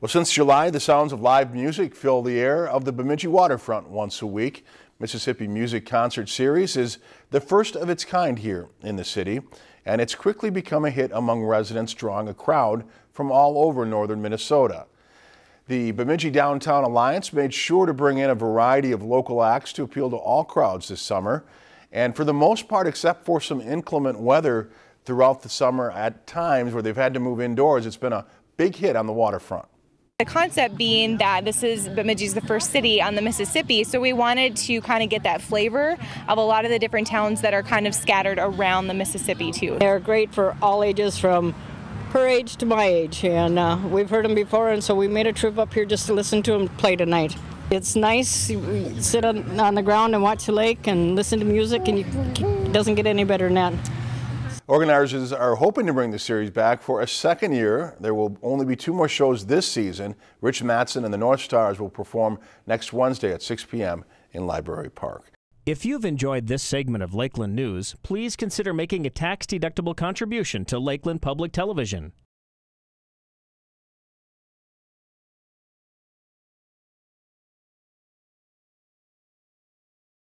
Well, since July, the sounds of live music fill the air of the Bemidji waterfront once a week. Mississippi Music Concert Series is the first of its kind here in the city, and it's quickly become a hit among residents, drawing a crowd from all over northern Minnesota. The Bemidji Downtown Alliance made sure to bring in a variety of local acts to appeal to all crowds this summer. And for the most part, except for some inclement weather throughout the summer at times where they've had to move indoors, it's been a big hit on the waterfront. The concept being that this is Bemidji's the first city on the Mississippi, so we wanted to kind of get that flavor of a lot of the different towns that are kind of scattered around the Mississippi too. They're great for all ages from her age to my age, and uh, we've heard them before, and so we made a trip up here just to listen to them play tonight. It's nice. Sit on, on the ground and watch the lake and listen to music, and you, it doesn't get any better than that. Organizers are hoping to bring the series back for a second year. There will only be two more shows this season. Rich Matson and the North Stars will perform next Wednesday at 6 p.m. in Library Park. If you've enjoyed this segment of Lakeland News, please consider making a tax-deductible contribution to Lakeland Public Television.